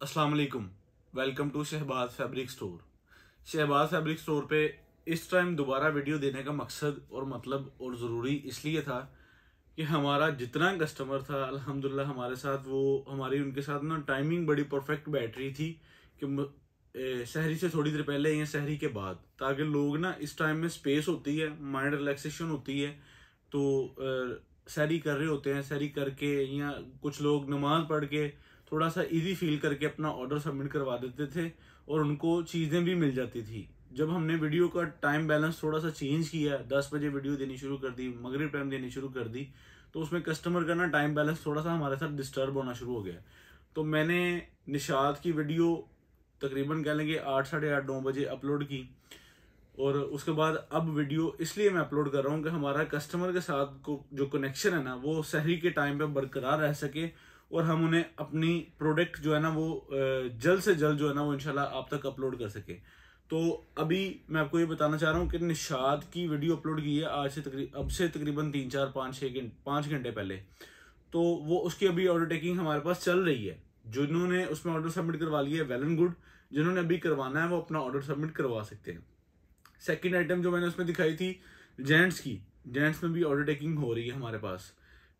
अस्सलाम वालेकुम welcome to Shahbaz fabric store. Shahbaz fabric store पे इस टाइम दोबारा वीडियो देने का मकसद और मतलब और ज़रूरी इसलिए था कि हमारा जितना कस्टमर था, अल्हम्दुलिल्लाह हमारे साथ वो, हमारी उनके साथ ना टाइमिंग बड़ी परफेक्ट बैठ रही थी कि शहरी से थोड़ी देर पहले या शहरी के बाद। ताकि लोग ना इस टाइम में स्पेस होती है माइंड रिलैक्सेशन होती है तो सहरी कर रहे होते हैं सहरी करके या कुछ लोग नमाज़ पढ़ के थोड़ा सा इजी फील करके अपना ऑर्डर सबमिट करवा देते थे और उनको चीज़ें भी मिल जाती थी। जब हमने वीडियो का टाइम बैलेंस थोड़ा सा चेंज किया, दस बजे वीडियो देनी शुरू कर दी मगरब टाइम देनी शुरू कर दी तो उसमें कस्टमर का ना टाइम बैलेंस थोड़ा सा हमारे साथ डिस्टर्ब होना शुरू हो गया। तो मैंने निशाद की वीडियो तकरीबन कह लेंगे आठ, साढ़े आठ, नौ बजे अपलोड की और उसके बाद अब वीडियो इसलिए मैं अपलोड कर रहा हूँ कि हमारा कस्टमर के साथ को जो कनेक्शन है ना, वो शहरी के टाइम पे बरकरार रह सके और हम उन्हें अपनी प्रोडक्ट जो है ना वो जल्द से जल्द जो है ना वो इनशाला आप तक अपलोड कर सके। तो अभी मैं आपको ये बताना चाह रहा हूँ कि निषाद की वीडियो अपलोड की है आज से तकरीब अब से तकरीबन तीन, चार, पाँच छः घंटे पाँच घंटे पहले। तो वो उसकी अभी ऑर्डर टेकिंग हमारे पास चल रही है। जिन्होंने उसमें ऑर्डर सबमिट करवा लिया है वेल एंड गुड जिन्होंने अभी करवाना है, वो अपना ऑर्डर सबमिट करवा सकते हैं। सेकेंड आइटम जो मैंने उसमें दिखाई थी जेंट्स की। जेंट्स में भी ऑर्डर टेकिंग हो रही है हमारे पास।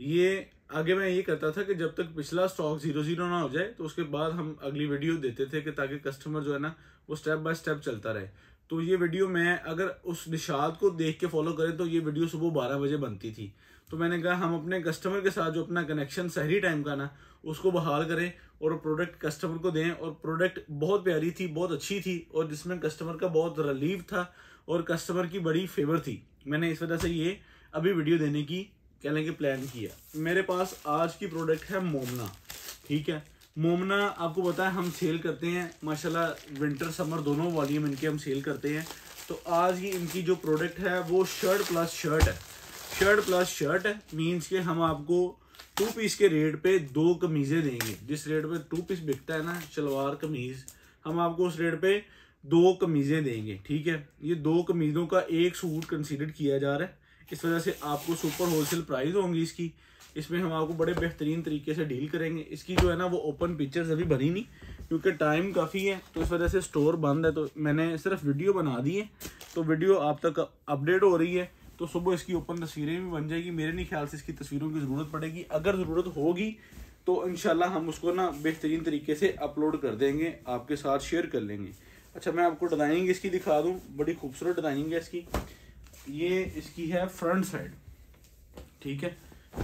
ये आगे मैं ये करता था कि जब तक पिछला स्टॉक ज़ीरो ज़ीरो ना हो जाए तो उसके बाद हम अगली वीडियो देते थे कि ताकि कस्टमर जो है ना, वो स्टेप बाय स्टेप चलता रहे। तो ये वीडियो मैं अगर उस निशाद को देख के फॉलो करें तो ये वीडियो सुबह बारह बजे बनती थी। तो मैंने कहा, हम अपने कस्टमर के साथ जो अपना कनेक्शन शहरी टाइम का ना, उसको बहाल करें और प्रोडक्ट कस्टमर को दें। और प्रोडक्ट बहुत प्यारी थी, बहुत अच्छी थी और जिसमें कस्टमर का बहुत रिलीव था और कस्टमर की बड़ी फेवर थी। मैंने इस वजह से ये अभी वीडियो देने की कह लेंगे प्लान किया। मेरे पास आज की प्रोडक्ट है मोमना, ठीक है? मोमना, आपको पता है, हम सेल करते हैं, माशाल्लाह विंटर समर दोनों वॉल्यूम इनके हम सेल करते हैं। तो आज की इनकी जो प्रोडक्ट है, वो शर्ट प्लस शर्ट है। शर्ट प्लस शर्ट है मीन्स के हम आपको टू पीस के रेट पे दो कमीज़ें देंगे। जिस रेट पे टू पीस बिकता है ना शलवार कमीज़, हम आपको उस रेट पे दो कमीज़ें देंगे, ठीक है? ये दो कमीज़ों का एक सूट कंसिडर किया जा रहा है। इस वजह से आपको सुपर होलसेल प्राइस होंगी इसकी। इसमें हम आपको बड़े बेहतरीन तरीके से डील करेंगे। इसकी जो है ना, वो ओपन पिक्चर्स अभी बनी नहीं, क्योंकि टाइम काफ़ी है तो इस वजह से स्टोर बंद है। तो मैंने सिर्फ़ वीडियो बना दी है तो वीडियो आप तक अपडेट हो रही है तो सुबह इसकी ओपन तस्वीरें भी बन जाएगी। मेरे नहीं ख्याल से इसकी तस्वीरों की ज़रूरत पड़ेगी। अगर ज़रूरत होगी तो इनशाला हम उसको ना बेहतरीन तरीके से अपलोड कर देंगे, आपके साथ शेयर कर लेंगे। अच्छा मैं आपको डिज़ाइनिंग इसकी दिखा दूँ। बड़ी खूबसूरत डिज़ाइनिंग है इसकी। ये इसकी है फ्रंट साइड ठीक है?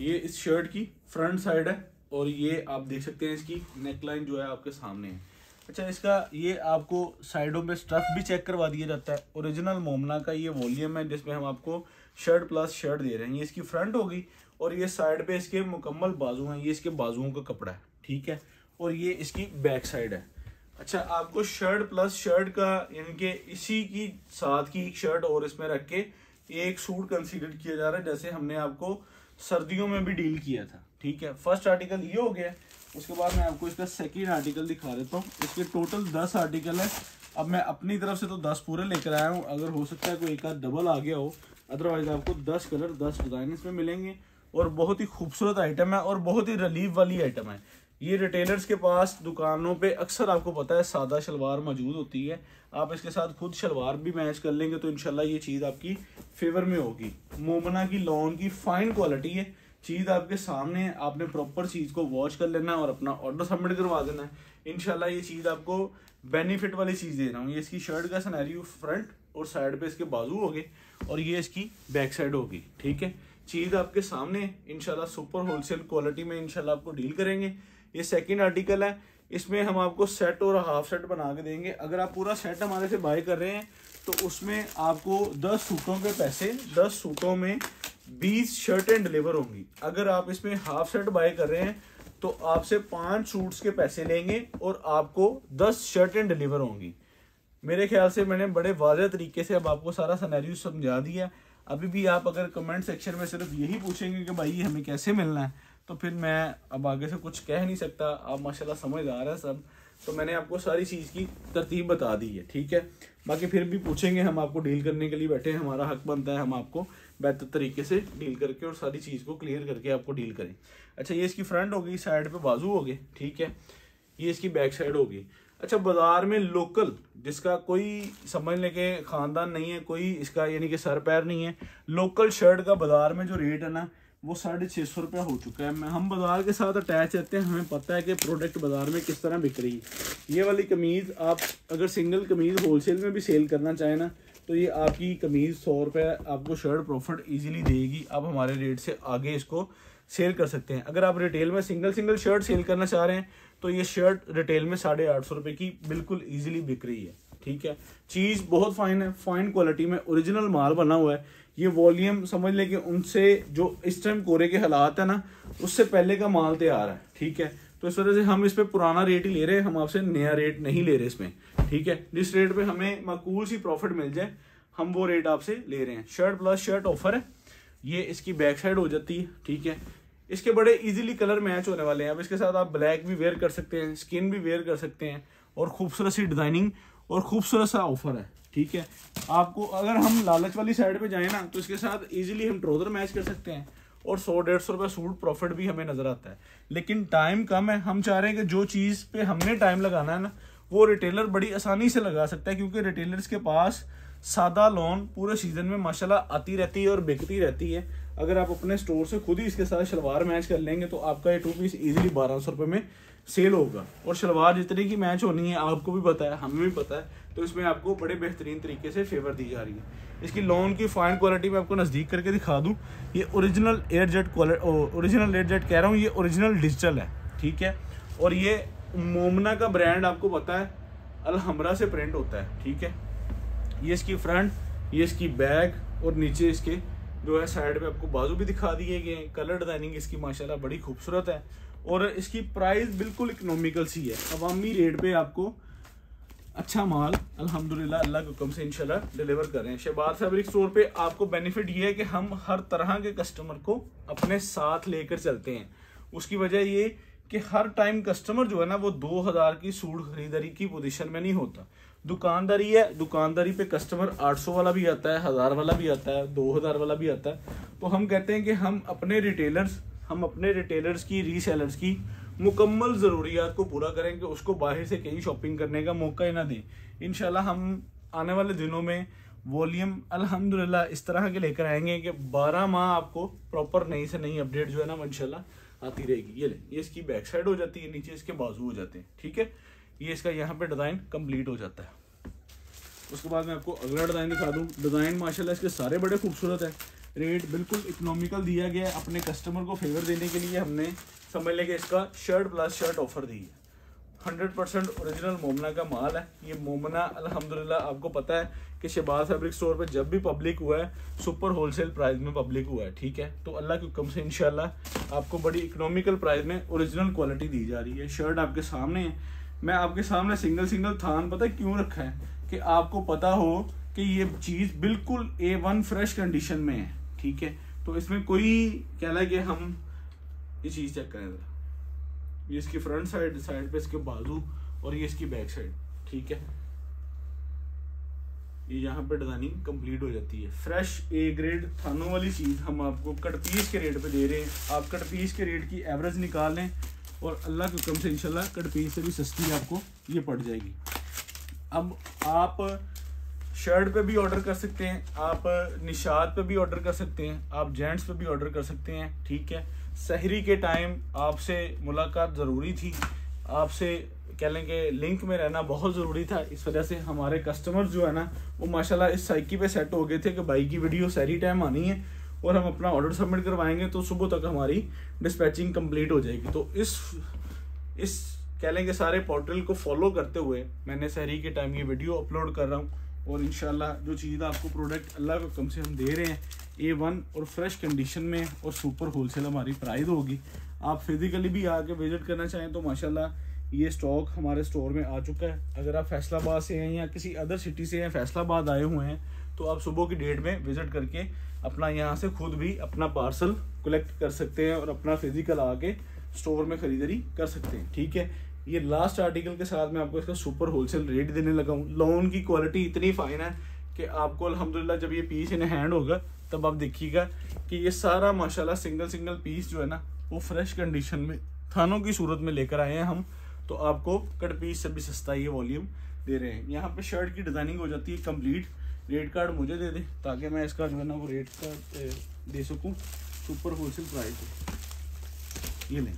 ये इस शर्ट की फ्रंट साइड है और ये आप देख सकते हैं इसकी नेकलाइन जो है आपके सामने है। अच्छा इसका ये आपको साइडों पे स्टफ़ भी चेक करवा दिया जाता है। ओरिजिनल मोमना का ये वॉल्यूम है जिसमें हम आपको शर्ट प्लस शर्ट दे रहे हैं। ये इसकी फ्रंट होगी और ये साइड पे इसके मुकम्मल बाजू हैं। ये इसके बाजुओं का कपड़ा है। ठीक है? और ये इसकी बैक साइड है। अच्छा आपको शर्ट प्लस शर्ट का यानी कि इसी की साथ की एक शर्ट और इसमें रख के एक सूट कंसीडर किया जा रहा है, जैसे हमने आपको सर्दियों में भी डील किया था, ठीक है? फ़र्स्ट आर्टिकल ये हो गया, उसके बाद मैं आपको इसका सेकेंड आर्टिकल दिखा देता हूँ। इसके टोटल दस आर्टिकल है। अब मैं अपनी तरफ़ से तो दस पूरे लेकर आया हूँ। अगर हो सकता है कोई एक आध डबल आ गया हो अदरवाइज़ आपको दस कलर दस डिज़ाइन इसमें मिलेंगे। और बहुत ही खूबसूरत आइटम है और बहुत ही रिलीफ वाली आइटम है। ये रिटेलर्स के पास दुकानों पे अक्सर आपको पता है सादा शलवार मौजूद होती है। आप इसके साथ खुद शलवार भी मैच कर लेंगे तो इनशाला ये चीज़ आपकी फेवर में होगी। मोमना की लॉन की फाइन क्वालिटी है। चीज़ आपके सामने है, आपने प्रॉपर चीज़ को वॉच कर लेना है और अपना ऑर्डर सबमिट करवा देना है। इनशाला ये चीज़ आपको बेनिफिट वाली चीज़ दे रहा हूँ। ये इसकी शर्ट का सनैरियो फ्रंट और साइड पे इसके बाजू हो गए और ये इसकी बैक साइड होगी, ठीक है? चीज़ आपके सामने इनशाला सुपर होलसेल क्वालिटी में इनशाला आपको डील करेंगे। ये सेकेंड आर्टिकल है। इसमें हम आपको सेट और हाफ़ सेट बना के देंगे। अगर आप पूरा सेट हमारे से बाय कर रहे हैं तो उसमें आपको 10 सूटों के पैसे 10 सूटों में 20 शर्टें डिलीवर होंगी। अगर आप इसमें हाफ़ सेट बाय कर रहे हैं तो आपसे पाँच सूट्स के पैसे लेंगे और आपको 10 शर्टें डिलीवर होंगी। मेरे ख्याल से मैंने बड़े वाजह तरीके से अब आपको सारा सनैरियो समझा दिया। अभी भी आप अगर कमेंट सेक्शन में सिर्फ़ यही पूछेंगे कि भाई, हमें कैसे मिलना है? तो फिर मैं अब आगे से कुछ कह नहीं सकता। आप माशाल्लाह समझ आ रहा है सब। तो मैंने आपको सारी चीज़ की तरतीब बता दी है, ठीक है? बाकी फिर भी पूछेंगे, हम आपको डील करने के लिए बैठे हैं। हमारा हक बनता है हम आपको बेहतर तरीके से डील करके और सारी चीज़ को क्लियर करके आपको डील करें। अच्छा ये इसकी फ्रंट होगी, साइड पे बाजू हो गए ठीक है? ये इसकी बैक साइड होगी। अच्छा बाज़ार में लोकल, जिसका कोई समझ लेके खानदान नहीं है, कोई इसका यानी कि सर पैर नहीं है, लोकल शर्ट का बाज़ार में जो रेट है ना वो साढ़े छः सौ रुपया हो चुका है। हम बाज़ार के साथ अटैच रहते हैं। हमें पता है कि प्रोडक्ट बाज़ार में किस तरह बिक रही है। ये वाली कमीज़ आप, अगर सिंगल कमीज़ होलसेल में भी सेल करना चाहें ना तो ये आपकी कमीज़ सौ रुपये आपको शर्ट प्रॉफिट ईजिली देगी। आप हमारे रेट से आगे इसको सेल कर सकते हैं। अगर आप रिटेल में सिंगल सिंगल शर्ट सेल करना चाह रहे हैं तो ये शर्ट रिटेल में साढ़े आठ सौ रुपये की बिल्कुल ईजिली बिक रही है। ठीक है? चीज़ बहुत फाइन है फाइन क्वालिटी में ओरिजिनल माल बना हुआ है। ये वॉल्यूम समझ लें कि उनसे जो इस टाइम कोरे के हालात है ना, उससे पहले का माल तैयार है, ठीक है? तो इस वजह से हम इस पे पुराना रेट ही ले रहे हैं, हम आपसे नया रेट नहीं ले रहे इसमें, ठीक है? जिस रेट पे हमें मकूल सी प्रॉफिट मिल जाए, हम वो रेट आपसे ले रहे हैं। शर्ट प्लस शर्ट ऑफ़र है। ये इसकी बैक साइड हो जाती है, ठीक है? इसके बड़े इजीली कलर मैच होने वाले हैं। अब इसके साथ आप ब्लैक भी वेयर कर सकते हैं स्किन भी वेयर कर सकते हैं और खूबसूरत सी डिज़ाइनिंग और खूबसूरत सा ऑफ़र है, ठीक है? आपको अगर हम लालच वाली साइड पे जाए ना तो इसके साथ इजीली हम ट्रोजर मैच कर सकते हैं और सौ डेढ़ सौ रुपये सूट प्रॉफिट भी हमें नज़र आता है। लेकिन टाइम कम है। हम चाह रहे हैं कि जो चीज़ पे हमने टाइम लगाना है ना, वो रिटेलर बड़ी आसानी से लगा सकता है, क्योंकि रिटेलर्स के पास सादा लोन पूरे सीज़न में माशाल्लाह आती रहती है और बिकती रहती है। अगर आप अपने स्टोर से खुद ही इसके साथ शलवार मैच कर लेंगे तो आपका ये टू पीस इजीली बारह सौ रुपये में सेल होगा। और शलवार जितनी की मैच होनी है, आपको भी पता है, हमें भी पता है तो इसमें आपको बड़े बेहतरीन तरीके से फेवर दी जा रही है। इसकी लोन की फाइन क्वालिटी में आपको नज़दीक करके दिखा दूँ। ये original air jet original air jet कह रहा हूँ, ये ओरिजिनल डिजिटल है, ठीक है? और ये मोमना का ब्रांड आपको पता है, अलहमरा से प्रिंट होता है, ठीक है? ये इसकी फ्रंट ये इसकी बैक और नीचे इसके जो है साइड पे आपको बाजू भी दिखा दिए गए हैं। कलर डिज़ाइनिंग इसकी माशाल्लाह बड़ी खूबसूरत है। और इसकी प्राइस बिल्कुल इकोनॉमिकल सी है। अवामी रेट पे आपको अच्छा माल, अल्हम्दुलिल्लाह, अल्लाह के हुक्म से इंशाल्लाह डिलीवर कर रहे हैं। शहबाज फैब्रिक स्टोर पे आपको बेनिफिट ये है कि हम हर तरह के कस्टमर को अपने साथ लेकर चलते हैं। उसकी वजह ये कि हर टाइम कस्टमर जो है ना, वो दो हज़ार की सूट खरीदारी की पोजीशन में नहीं होता। दुकानदारी है, दुकानदारी पे कस्टमर 800 वाला भी आता है, हज़ार वाला भी आता है 2000 वाला भी आता है। तो हम कहते हैं कि हम अपने रिटेलर्स हम अपने रिटेलर्स की रीसेलर्स की मुकम्मल ज़रूरियात को पूरा करें कि उसको बाहर से कहीं शॉपिंग करने का मौका ही ना दें। इन हम आने वाले दिनों में वॉल्यूम अल्हम्दुलिल्लाह इस तरह के लेकर आएँगे कि 12 माह आपको प्रॉपर नई से नई अपडेट जो है ना इंशाल्लाह आती रहेगी। ये ले, ये इसकी बैक साइड हो जाती है, नीचे इसके बाजू हो जाते हैं, ठीक है? ये इसका यहाँ पे डिज़ाइन कंप्लीट हो जाता है। उसके बाद मैं आपको अगला डिज़ाइन दिखा दूँ। डिज़ाइन माशाल्लाह, इसके सारे बड़े खूबसूरत है। रेट बिल्कुल इकोनॉमिकल दिया गया है अपने कस्टमर को फेवर देने के लिए। हमने समझ लें कि इसका शर्ट प्लस शर्ट ऑफ़र दी है। हंड्रेड परसेंट ओरिजिनल मोमना का माल है। ये मोमना अल्हम्दुलिल्लाह, आपको पता है कि शहबाज फैब्रिक स्टोर पर जब भी पब्लिक हुआ है सुपर होलसेल प्राइस में पब्लिक हुआ है, ठीक है? तो अल्लाह के हुक्म से इनशाला आपको बड़ी इकोनॉमिकल प्राइस में ओरिजिनल क्वालिटी दी जा रही है। शर्ट आपके सामने है। मैं आपके सामने सिंगल सिंगल थान पता क्यों रखा है? कि आपको पता हो कि ये चीज़ बिल्कुल ए वन फ्रेश कंडीशन में है, ठीक है? तो इसमें कोई है कि हम ये चीज़ चेक करें ये इसकी फ्रंट साइड साइड पे इसके बाजू और ये इसकी बैक साइड ठीक है? ये यहाँ पे डिज़ाइनिंग कंप्लीट हो जाती है। फ्रेश ए ग्रेड थानों वाली चीज़ हम आपको कट पीस के रेट पे दे रहे हैं। आप कट पीस के रेट की एवरेज निकाल लें। और अल्लाह के कम से इंशाल्लाह कटपीस से भी सस्ती आपको ये पड़ जाएगी। अब आप शर्ट पे भी ऑर्डर कर सकते हैं, आप निशात पे भी ऑर्डर कर सकते हैं, आप जेंट्स पे भी ऑर्डर कर सकते हैं, ठीक है? सहरी के टाइम आपसे मुलाकात ज़रूरी थी। आपसे कह लेंगे लिंक में रहना बहुत ज़रूरी था। इस वजह से हमारे कस्टमर जो है ना, वो माशाल्लाह इस साइकी पे सेट हो गए थे कि भाई की वीडियो सहरी टाइम आनी है। और हम अपना ऑर्डर सबमिट करवाएँगे तो सुबह तक हमारी डिस्पैचिंग कंप्लीट हो जाएगी। तो इस इस कह लेंगे सारे पोर्टल को फॉलो करते हुए मैंने सहरी के टाइम ये वीडियो अपलोड कर रहा हूँ और इनशाला जो चीज़ आपको प्रोडक्ट अल्लाह को कम से हम दे रहे हैं ए वन और फ्रेश कंडीशन में और सुपर होलसेल हमारी प्राइस होगी। आप फिजिकली भी आके विज़िट करना चाहें तो माशाल्लाह ये स्टॉक हमारे स्टोर में आ चुका है। अगर आप फैसलाबाद से हैं या किसी अदर सिटी से हैं, फैसलाबाद आए हुए हैं तो आप सुबह की डेट में विज़िट करके अपना यहाँ से खुद भी अपना पार्सल कलेक्ट कर सकते हैं और अपना फ़िज़िकल आके स्टोर में खरीदारी कर सकते हैं। ठीक है? ये लास्ट आर्टिकल के साथ मैं आपको इसका सुपर होलसेल रेट देने लगा हूँ। लोन की क्वालिटी इतनी फाइन है कि आपको अल्हम्दुलिल्लाह जब ये पीस इन हैंड होगा, तब आप देखिएगा कि ये सारा माशाल्लाह सिंगल सिंगल पीस जो है ना, वो फ्रेश कंडीशन में, थानों की सूरत में लेकर आए हैं हम। तो आपको कट पीस से भी सस्ता ये वॉल्यूम दे रहे हैं। यहाँ पे शर्ट की डिज़ाइनिंग हो जाती है कंप्लीट रेट कार्ड मुझे दे दें, ताकि मैं इसका जो है ना वो रेट कार्ड दे सकूँ सुपर होलसेल प्राइस ये लें।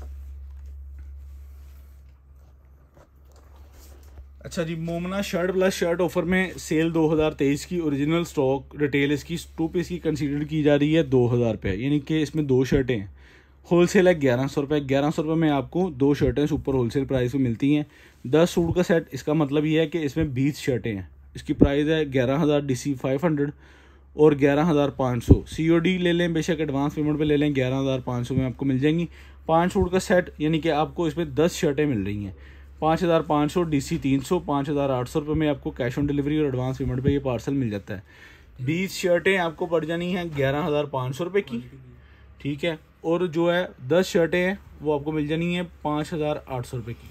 अच्छा जी, Momna shirt plus shirt offer में सेल 2023 की ओरिजिनल स्टॉक रिटेल इसकी टू पीस की कंसीडर की जा रही है दो हज़ार रुपये यानी कि इसमें दो शर्टें हैं। होल सेल है ग्यारह सौ रुपये ग्यारह सौ रुपये में आपको दो शर्टें सुपर होल सेल प्राइस में मिलती हैं। दस सूट का सेट इसका मतलब ये है कि इसमें बीस शर्टें हैं। इसकी प्राइस है ग्यारह हज़ार डी सी फाइव हंड्रेड और ग्यारह हज़ार पाँच सौ। सी ओ डी ले लें, बेशक एडवांस पेमेंट पे ले लें, ग्यारह हज़ार पाँच सौ में आपको मिल जाएँगी। पाँच सूट का सेट यानी कि आपको इसमें दस शर्टें मिल रही हैं। पाँच हज़ार पाँच सौ डी सी तीन सौ, पाँच हज़ार आठ सौ रुपये में आपको कैश ऑन डिलीवरी और एडवांस पेमेंट पे ये पार्सल मिल जाता है। बीस शर्टें आपको पड़ जानी हैं ग्यारह हज़ार पाँच सौ रुपये की। ठीक है? और जो है दस शर्टें हैं, वो आपको मिल जानी है पाँच हज़ार आठ सौ रुपये की।